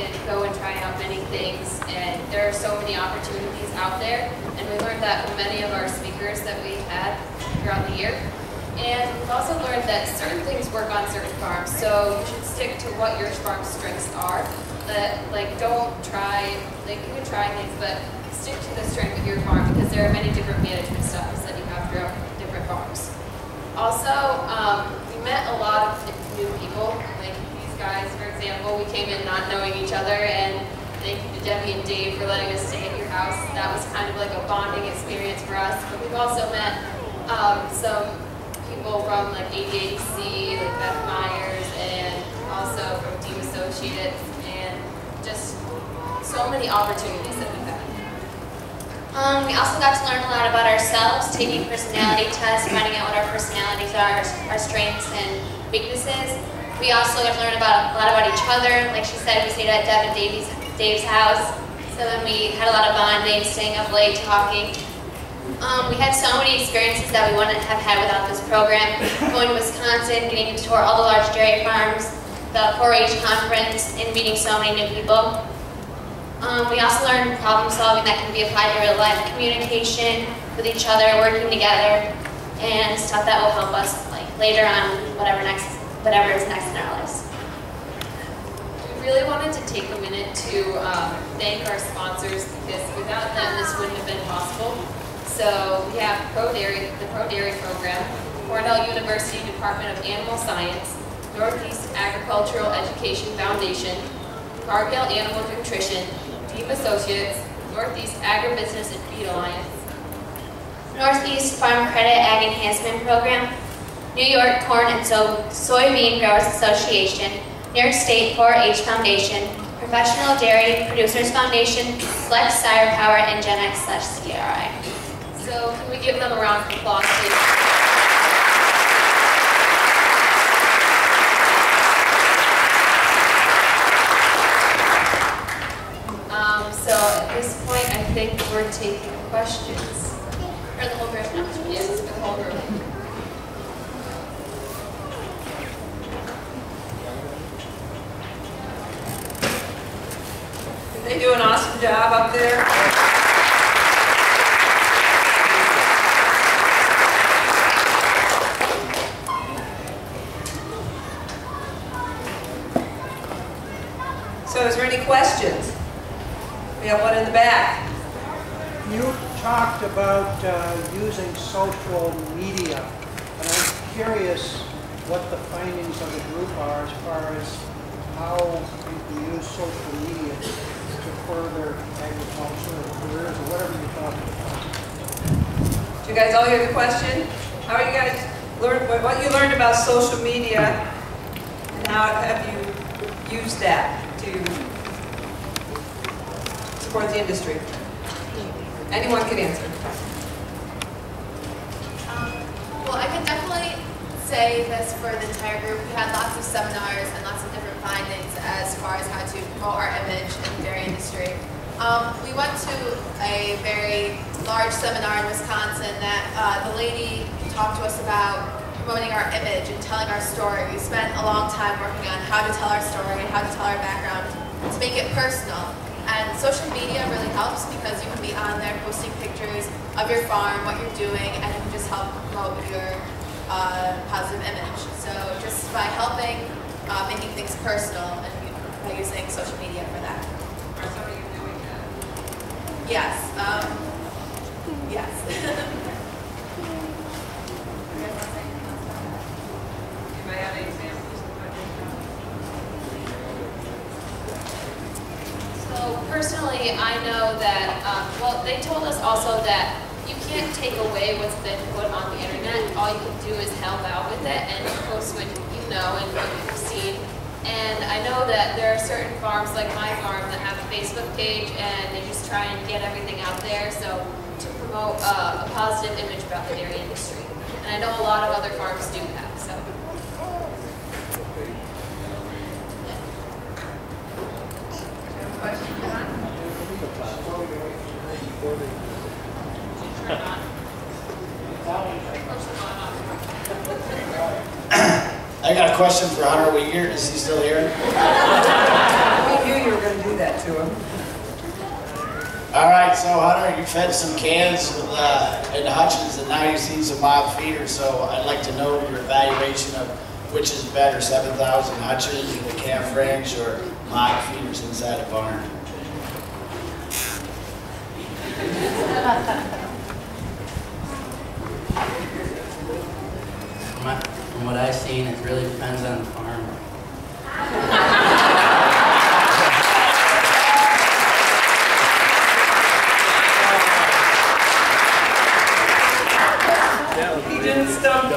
can go and try out many things, and there are so many opportunities out there. And we learned that from many of our speakers that we had throughout the year. And we've also learned that certain things work on certain farms, so you should stick to what your farm's strengths are. That like don't try like you can try things, but stick to the strength of your farm because there are many different management styles that you have throughout different farms. Also, um, we met a lot of new people, guys, for example. We came in not knowing each other, and thank you to Debbie and Dave for letting us stay at your house. That was kind of like a bonding experience for us. But we've also met um, some people from like ADAC, like Beth Myers, and also from Team Associates, and just so many opportunities that we've had. Um, we also got to learn a lot about ourselves, taking personality tests, finding out what our personalities are, our strengths and weaknesses. We also to learn about a lot about each other. Like she said, we stayed at Deb and Dave's, Dave's house. So then we had a lot of bonding, staying up late, talking. Um, we had so many experiences that we wouldn't have had without this program. Going to Wisconsin, getting to tour all the large dairy farms, the 4-H conference, and meeting so many new people. Um, we also learned problem solving that can be applied to real life communication with each other, working together, and stuff that will help us like later on whatever next whatever is next in our lives. We really wanted to take a minute to um, thank our sponsors because without them this wouldn't have been possible. So we have Pro Dairy, the Pro Dairy Program, Cornell University Department of Animal Science, Northeast Agricultural Education Foundation, Cargill Animal Nutrition, Team Associates, Northeast Agribusiness and Feed Alliance, Northeast Farm Credit Ag Enhancement Program, New York Corn and so Soybean Growers Association, New York State 4-H Foundation, Professional Dairy Producers Foundation, Select Sire Power, and Genex slash CRI. So can we give them a round of applause, please? Um, so at this point, I think we're taking questions. For the whole group, no? Yes, for the whole group. They do an awesome job up there. So is there any questions? We have one in the back. You talked about uh, using social media, and I'm curious what the findings of the group are as far as how you can use social media to further agricultural careers or whatever you're talking about. Did you guys all hear the question? How are you guys learn what what you learned about social media and how have you used that to support the industry? Anyone can answer. Um, well, I can definitely say this for the entire group. We had lots of seminars and lots of different findings as far as how to promote our image in the dairy industry. Um, we went to a very large seminar in Wisconsin that uh, the lady talked to us about promoting our image and telling our story. We spent a long time working on how to tell our story and how to tell our background to make it personal. And social media really helps because you can be on there posting pictures of your farm, what you're doing, and it can just help promote your uh, positive image. So just by helping, uh, making things personal and by using social media for that. Are some of you doing that? Yes. Um, yes. Anybody have examples of what you've done? So personally, I know that, um, well, they told us also that you can't take away what's been put on the internet. All you can do is help out with it and post what you know and what you've seen. And I know that there are certain farms like my farm that have a Facebook page and they just try and get everything out there. So to promote uh, a positive image about the dairy industry. And I know a lot of other farms do that. So. I got a question for Hunter Weger. Is he still here? We knew you were going to do that to him. All right, so Hunter, you fed some calves uh, in Hutchins, and now you've seen some mob feeders. So I'd like to know your evaluation of which is better, 7,000 Hutchins in the calf range or mob feeders inside a barn. From my- from what I've seen, it really depends on the farm. He didn't stump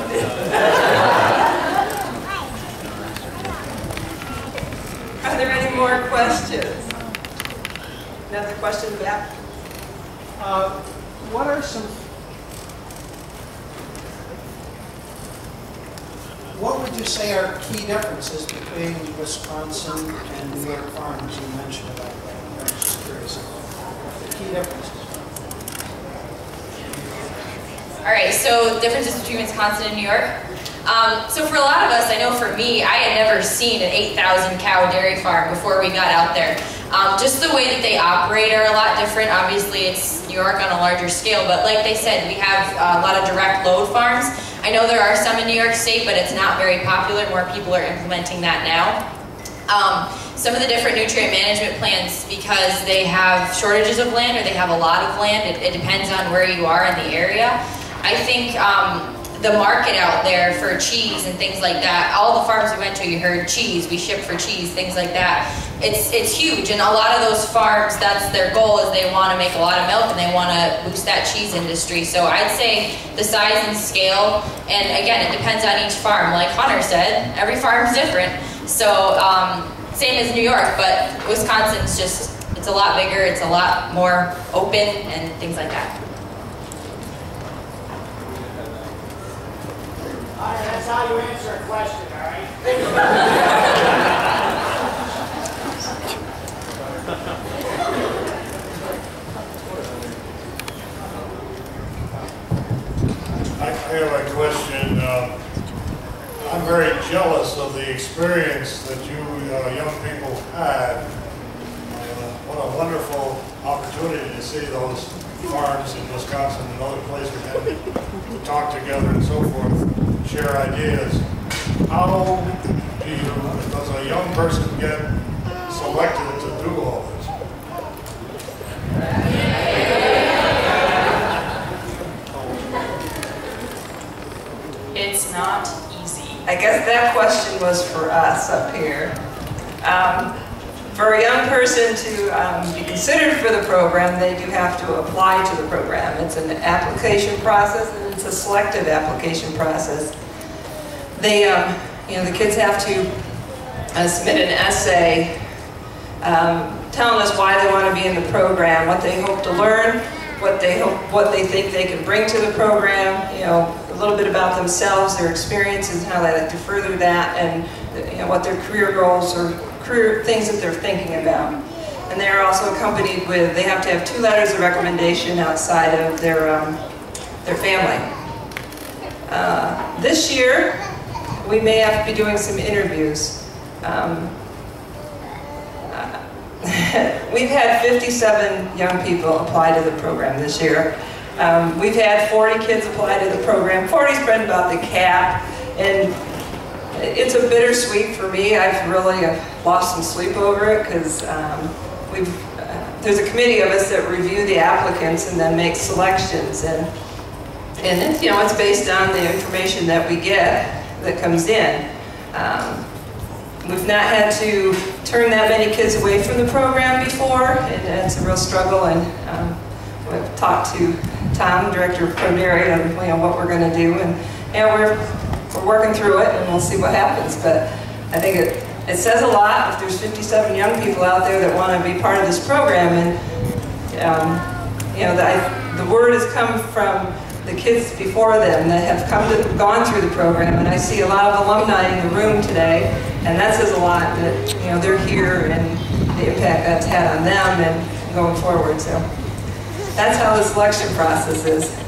Are there any more questions? Another question back? Uh, What are some, what would you say are key differences between Wisconsin and New York farms you mentioned about that? I'm just curious about the key differences. All right, so differences between Wisconsin and New York. Um, so for a lot of us, I know for me, I had never seen an 8,000 cow dairy farm before we got out there. Um, just the way that they operate are a lot different. Obviously, it's New York on a larger scale, but like they said, we have a lot of direct load farms. I know there are some in New York State, but it's not very popular. More people are implementing that now. Um, some of the different nutrient management plans, because they have shortages of land or they have a lot of land, it, it depends on where you are in the area. I think um, the market out there for cheese and things like that, all the farms we went to, you heard cheese, we ship for cheese, things like that. It's, it's huge, and a lot of those farms, that's their goal is they want to make a lot of milk and they want to boost that cheese industry. So I'd say the size and scale, and again, it depends on each farm. Like Hunter said, every farm's different. So um, same as New York, but Wisconsin's just, it's a lot bigger, it's a lot more open and things like that. That's how you answer a question, all right? I I have a question. Uh, I'm very jealous of the experience that you uh, young people had. Uh, What a wonderful opportunity to see those farms in Wisconsin and other places and talk together and so forth, share ideas. How do you, does a young person get selected to do all this? It's not easy. I guess that question was for us up here. Um, For a young person to um, be considered for the program, they do have to apply to the program. It's an application process and it's a selective application process. They, um, you know, the kids have to uh, submit an essay um, telling us why they want to be in the program, what they hope to learn, what they hope, what they think they can bring to the program, you know, a little bit about themselves, their experiences, how they like to further that, and you know, what their career goals or career things that they're thinking about. And they're also accompanied with, they have to have two letters of recommendation outside of their, um, their family. Uh, this year, we may have to be doing some interviews. Um, We've had 57 young people apply to the program this year. Um, we've had 40 kids apply to the program. 40's been about the cap, and it's a bittersweet for me. I've really uh, lost some sleep over it because um, we've uh, there's a committee of us that review the applicants and then make selections, and and it's, you know it's based on the information that we get that comes in. Um, We've not had to turn that many kids away from the program before, and it's a real struggle. And um, we've talked to Tom, director of ProDairy, on you know, what we're going to do, and know, we're we're working through it, and we'll see what happens. But I think it it says a lot if there's 57 young people out there that want to be part of this program, and um, you know, the, I, the word has come from the kids before them that have come to, gone through the program, and I see a lot of alumni in the room today, and that says a lot that you know they're here and the impact that's had on them and going forward. So that's how this selection process is.